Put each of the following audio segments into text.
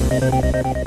Thank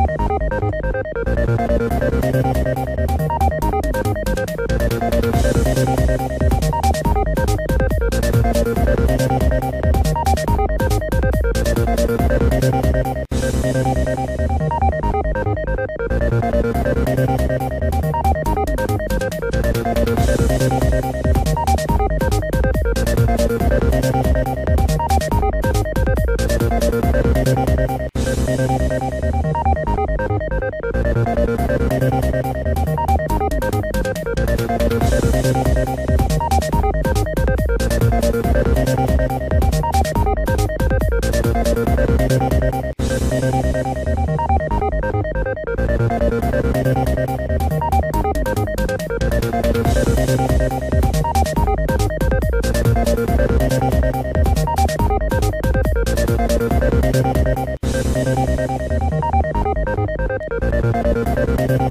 Música